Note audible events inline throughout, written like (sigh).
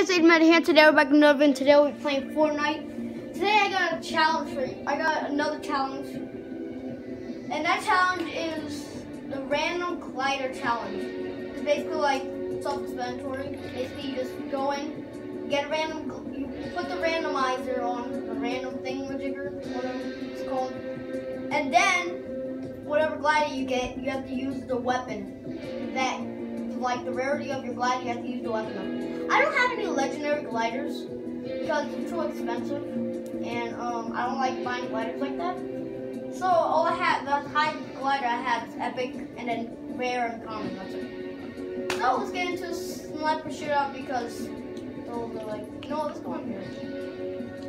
guys, Aiden here. Today we're back in another video. Today we're playing Fortnite. Today I got a challenge for you. I got another challenge. And that challenge is the random glider challenge. It's basically like self-explanatory. Basically you just go in, get a random, you put the randomizer on the random thingamajigger, whatever it's called. And then, whatever glider you get, you have to use the weapon that like the rarity of your glider, you have to use the weapon. I don't have any legendary gliders because it's too expensive, and um, I don't like buying gliders like that. So all I have, the high glider I have is epic, and then rare and common. That's it. So let's get into sniper shootout because oh, they're like, no, let's go in here.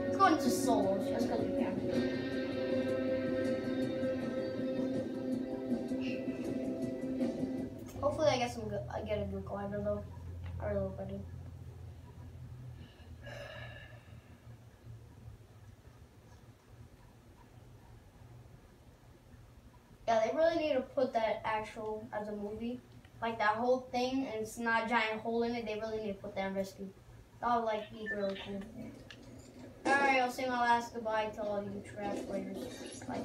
Let's go into solos just because we can. Hopefully I get some good, I get a good glider though. I really hope I do. Yeah, they really need to put that actual as a movie. Like that whole thing and it's not a giant hole in it, they really need to put that in rescue. That would like be really cool. Alright, I'll say my last goodbye to all you trash players. Bye.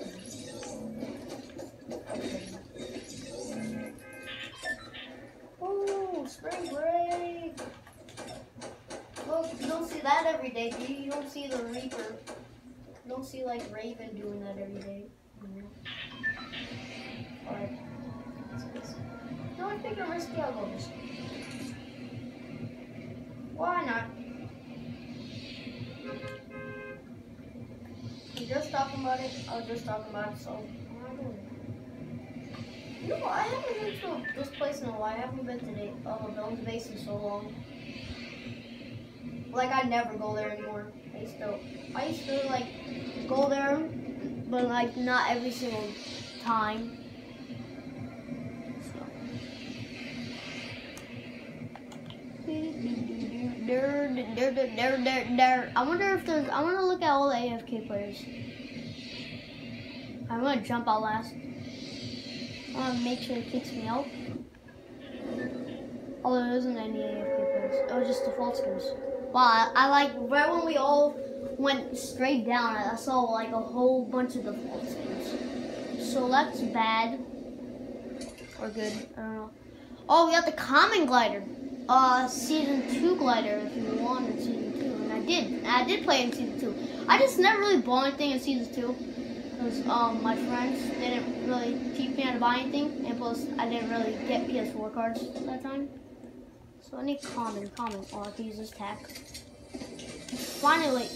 Okay. Ooh, spring break. Well, you don't see that every day, you? You don't see the Reaper. You don't see like Raven doing that every day. No, I think I'm risky. I'll go this. Why not? You just talking about it. I was just talking about it, so. No, I haven't been to this place in a while. I haven't been to the uh, Villain's Base in so long. Like I never go there anymore. I used to, I used to like go there, but like not every single time. I wonder if there's. I want to look at all the AFK players. I'm gonna jump out last. I want to make sure it kicks me out. Oh, there isn't any AFK players. It was just default skins. Wow, I, I, like, right when we all went straight down, I saw like a whole bunch of default skins. So that's bad. Or good, I don't know. Oh, we got the common glider. Uh, season 2 glider if you wanted season 2. And I did. I did play in season 2. I just never really bought anything in season 2 because um, my friends didn't really keep me out of buying anything, and plus I didn't really get PS4 cards at that time. So I need common, common. Oh, I can use this. Finally,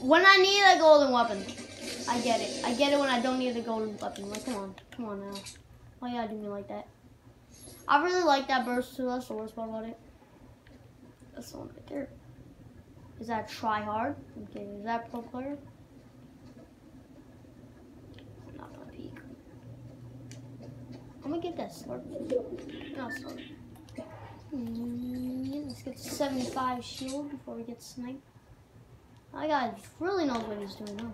when I need a golden weapon, I get it. I get it when I don't need a golden weapon. Like, come on, come on now. Why you gotta do me like that? I really like that burst too. That's the worst part about it. That's the one right there. Is that try hard? Okay, is that pro player? I'm not gonna peek. I'm gonna get that slurp. No slurp. Mm, let's get 75 shield before we get sniped. I got really knows what he's doing now.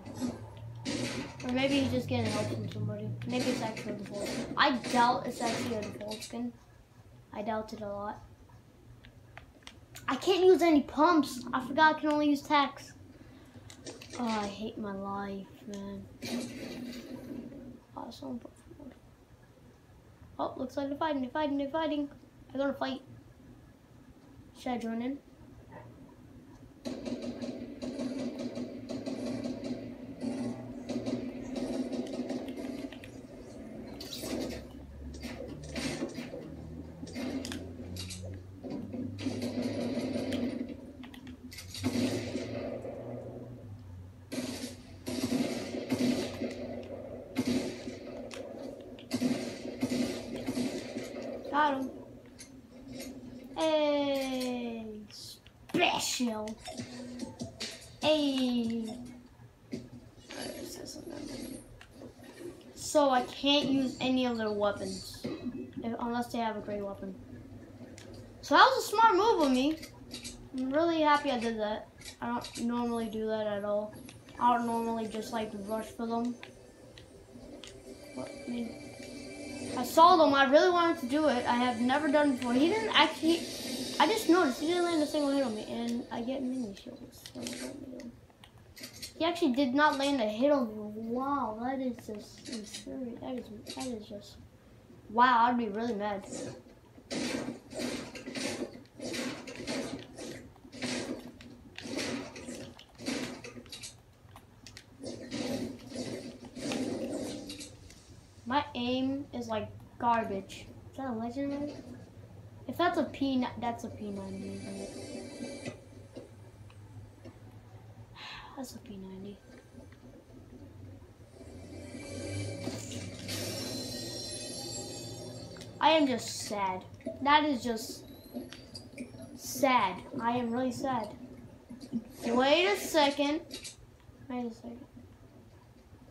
Or maybe he's just getting help from somebody. Maybe it's actually a default skin. I doubt it's actually a default skin. I doubt it a lot. I can't use any pumps. I forgot I can only use tax. Oh, I hate my life, man. Oh, awesome. Oh, looks like they're fighting, they're fighting, they're fighting. I gotta fight. Should I join in? Got him. Hey, special. Hey. So I can't use any of their weapons unless they have a great weapon. So that was a smart move of me. I'm really happy I did that. I don't normally do that at all. I don't normally just like rush for them. What, I mean, I saw them. I really wanted to do it. I have never done before. He didn't actually. I just noticed he didn't land a single hit on me. and I get mini shields. He actually did not land a hit on me. Wow, that is just insane. That is that is just wow. I'd be really mad. My aim is like garbage. Is that a legendary? If that's a P, that's a P90, isn't? That's a P90. I am just sad. That is just sad. I am really sad. Wait a second. Wait a second.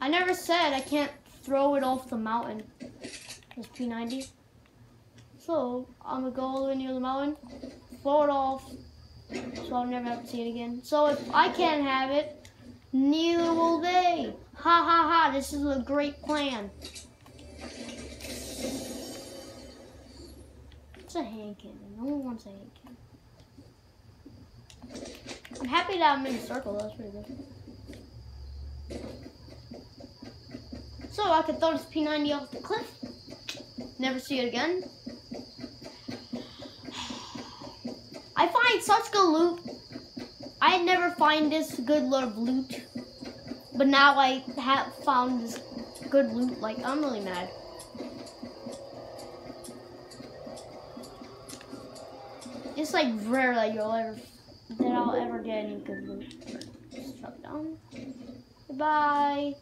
I never said I can't throw it off the mountain. It's P90. So I'm gonna go all the way near the mountain, throw it off, so I'll never have to see it again. So if I can't have it, neither will they. Ha ha ha! This is a great plan. It's a hand cannon. No one wants a hand cannon. I'm happy that I'm in a circle. That's pretty good. So I can throw this P90 off the cliff. Never see it again. I find such good loot. I never find this good of loot. But now I have found this good loot. Like, I'm really mad. It's like rare that you'll ever that I'll ever get any good loot. Just drop down. Goodbye.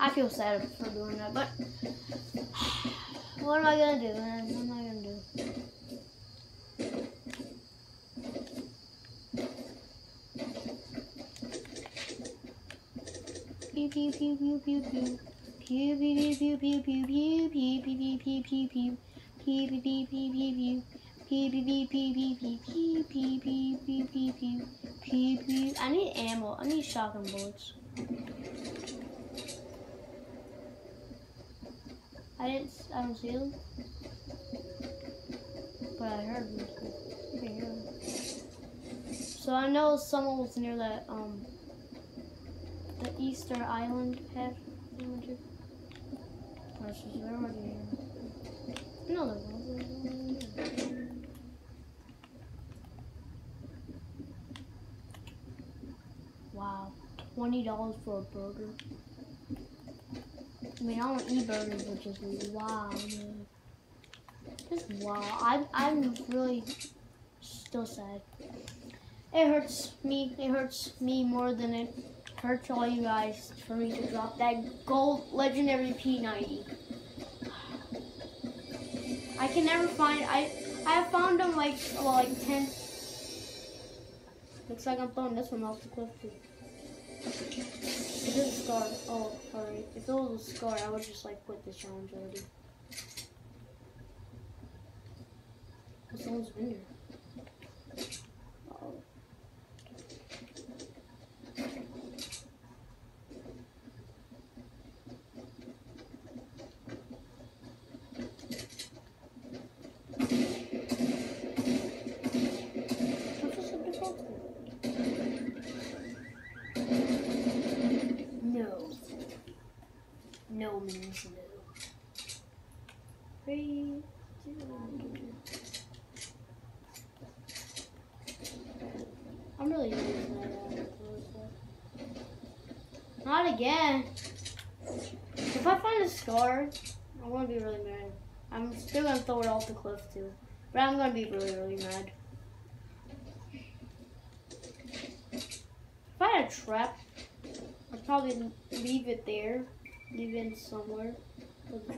I feel sad for doing that, but (sighs) what am I gonna do? What am I gonna do? Pew pew pew pew pew pew. Pew pew pew pew pew pew pew pew pew pew pew pew. Pew pew pew pew pew pew. Pew pew pew pew pew pew pew pew pew pew pew pew. Pew pew. I need ammo. I need shotgun bullets. I didn't. I don't see them. But I heard them. You can hear them. So I know someone was near that um the Easter Island already. No, there wasn't. Wow, twenty dollars for a burger. I mean, I don't eat burgers, but just wow, man. Just wow. I'm, I'm really still sad. It hurts me. It hurts me more than it hurts all you guys for me to drop that gold legendary P90. I can never find. I I have found them like well, like ten. Looks like I'm throwing this one off the cliff too. It a scar? Oh, sorry. If it was a scar, I would just like quit this challenge already. Someone's been here. Uh-oh. What's this up default? No. Three, two, I'm really. Not again. If I find a scar, I'm gonna be really mad. I'm still gonna throw it off the cliff too. But I'm gonna be really, really mad. If I had a trap, I'd probably leave it there. It somewhere. Put the.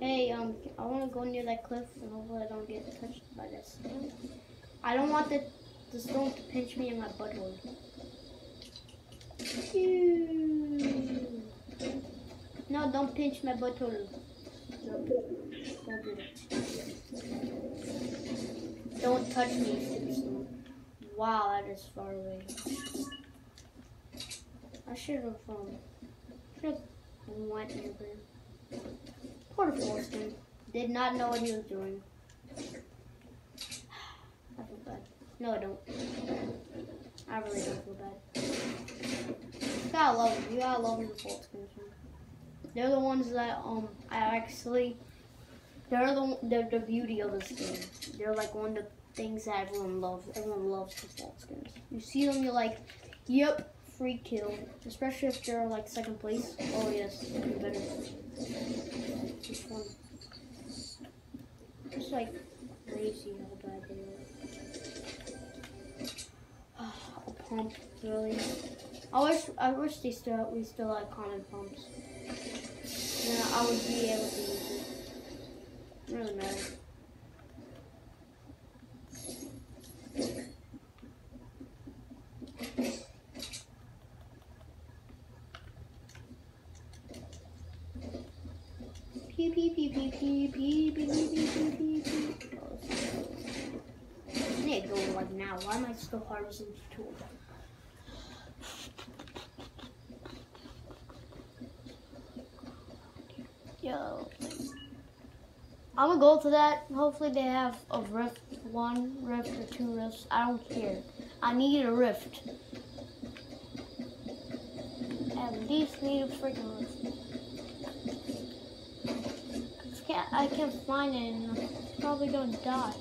Hey, um, I want to go near that cliff and hopefully I don't get touched by that stone. I don't want the, the stone to pinch me in my butthole. Phew. No, don't pinch my do that. Don't touch me. Wow, that is far away. I should have um, should have went over. Poor Wolfskin. Did not know what he was doing. (sighs) I feel bad. No, I don't. I really don't feel bad. You gotta love them. You gotta love the Wolfskins. They're the ones that um I actually. They're the they're the beauty of this game. They're like one of the things that everyone loves. Everyone loves the Wolfskins. You see them, you're like, yep, free kill. Especially if they're like second place. Oh yes, even better. It's fun. It's like crazy how bad they are. a pump, really. I wish I wish they still we still had common pumps. Then I would be able to use. It really matter. Pee pee pee pee pee pee pee pee pee pee. Oh, I need to go like now. Why am I still harvesting tools? Yo. I'm gonna go to that. Hopefully they have a rift, one rift or two rifts. I don't care. I need a rift. At least need a freaking rift. I can't, I can't find it and I'm probably gonna die.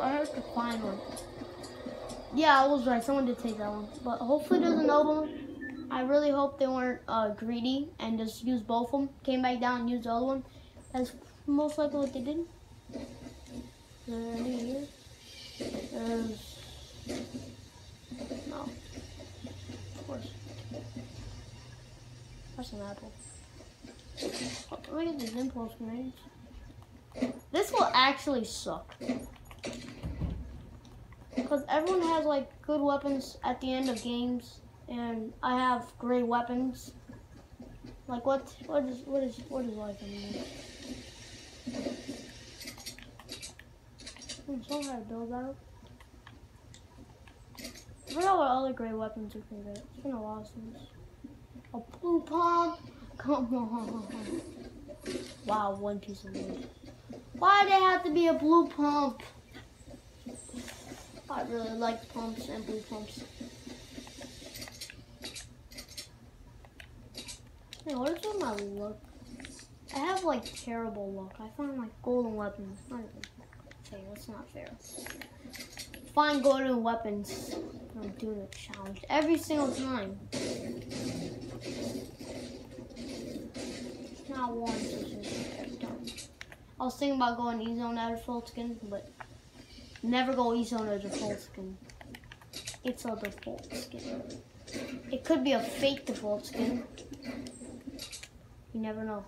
I have to find one. Yeah, I was right. Someone did take that one. But hopefully there's another one. I really hope they weren't uh, greedy and just used both of them. Came back down and used the other one. That's most likely what they did. Is there any here? There's... No. Of course. That's an apple. Look at these impulse grenades. This will actually suck. Because everyone has like good weapons at the end of games, and I have great weapons. Like what? What is what is what is life anymore? Hmm, someone had to build that. I forgot what other great weapons you can get. It's been a while since. A blue pump. Come on. Wow, one piece of wood. Why did it have to be a blue pump? I really like pumps and blue pumps. Hey, what is with my luck? I have like terrible luck. I find like golden weapons. Not fair. That's not fair. Find golden weapons. I'm doing a challenge every single time. Not time. I was thinking about going easy on that full skin, but Never go easy on a default skin. It's a default skin. It could be a fake default skin. You never know.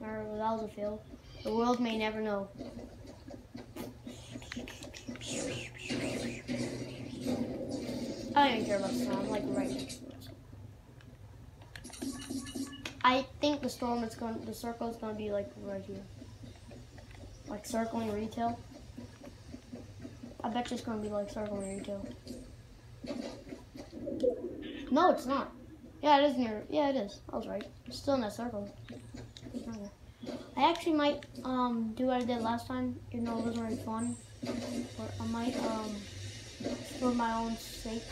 Or that was a fail. The world may never know. I don't even care about storm. I'm like right. I think the storm is going. The circle is going to be like right here, like circling retail. I bet you it's gonna be like circling retail. No, it's not. Yeah, it is near. Yeah, it is. I was right. It's still in that circle. I actually might um do what I did last time, even though it wasn't very fun. But I might um for my own sake.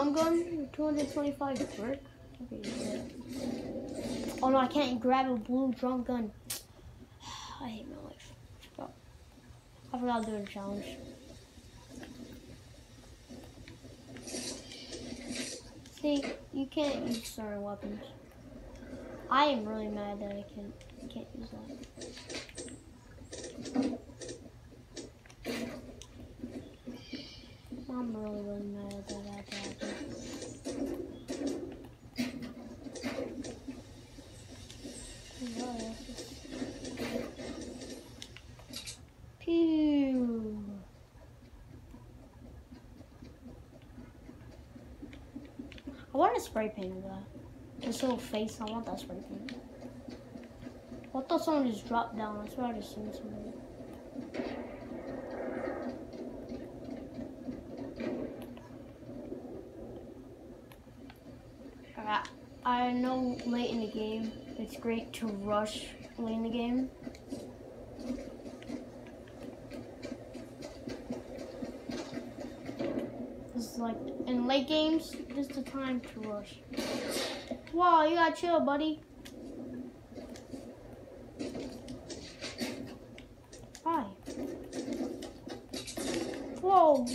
Drum gun, 225 brick. Okay, yeah. Oh no, I can't grab a blue drum gun. (sighs) I hate my life. Forgot. I forgot to do a challenge. See, you can't use certain weapons. I am really mad that I can't can't use that. I'm really really mad at that, that. Oh, Pew. I want to spray paint that. This little face, I want that spray paint. I thought someone just dropped down. I swear I just seen somebody. Alright, I know late in the game, it's great to rush late in the game. Like, in late games, this is the time to rush. Wow, you gotta chill, buddy. Hi. Whoa.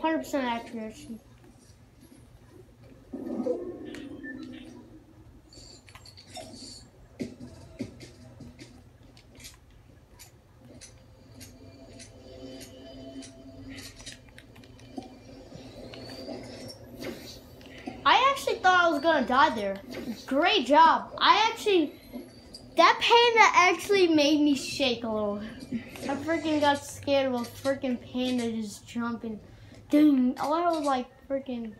Hundred percent accuracy. Gonna die there. Great job. I actually, that panda actually made me shake a little. I freaking got scared of a freaking panda just jumping. Ding! I was like freaking,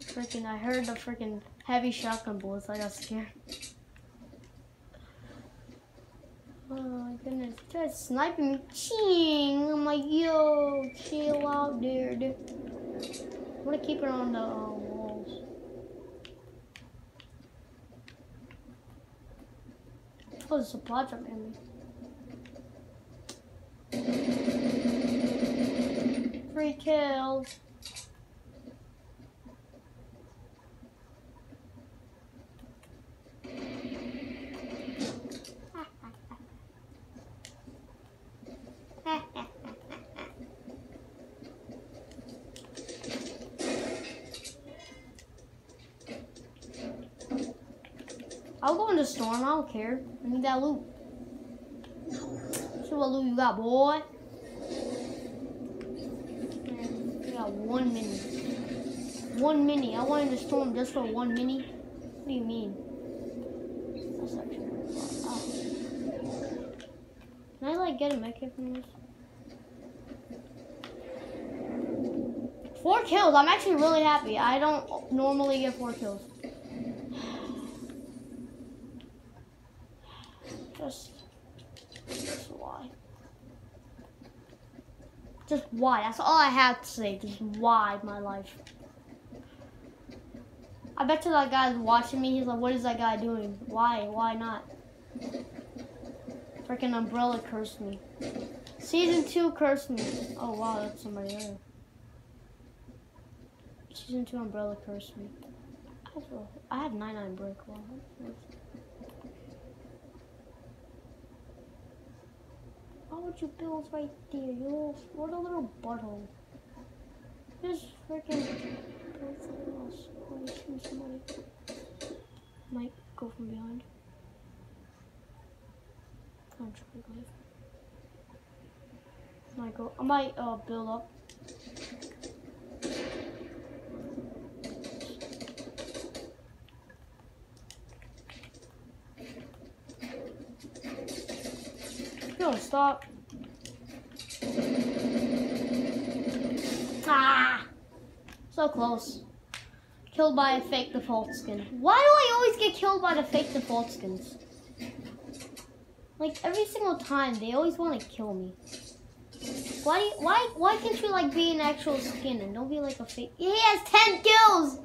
freaking. I heard the freaking heavy shotgun bullets. I got scared. Oh my goodness, just sniping me. Ching! I'm like, yo, chill out dude. I'm gonna keep it on the uh, walls. Oh, there's a supply drop in. Three kills. I'll go in the storm. I don't care. I need that loot. See what loot you got, boy. Man, you got one mini. One mini. I wanted to storm just for one mini. What do you mean? That's actually oh. Can I like get a medkit from this? Four kills. I'm actually really happy. I don't normally get four kills. Just, just why? Just why? That's all I have to say. Just why my life. I bet you that guy's watching me. He's like, what is that guy doing? Why? Why not? Freaking umbrella cursed me. Season 2 cursed me. Oh wow, that's somebody there. Season 2 umbrella cursed me. I have 99 brick. Wow. Would you build right there? You what a little butthole. Just freaking build something else. Somebody. Might go from behind. I'm trying to leave. Might go. I might uh, build up. Stop. So close. Killed by a fake default skin. Why do I always get killed by the fake default skins? Like every single time, they always want to kill me. Why? Do you, why? Why can't you like be an actual skin and don't be like a fake? He has ten kills.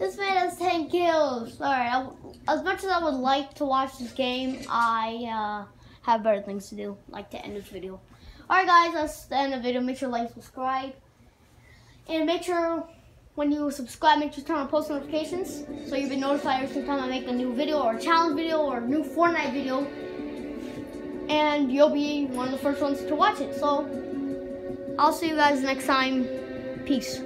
This man has ten kills. All right. As much as I would like to watch this game, I. Uh, have better things to do, like to end this video. Alright guys, that's the end of the video. Make sure to like, subscribe. And make sure when you subscribe, make sure turn on post notifications so you'll be notified every time I make a new video or a challenge video or a new Fortnite video. And you'll be one of the first ones to watch it. So, I'll see you guys next time. Peace.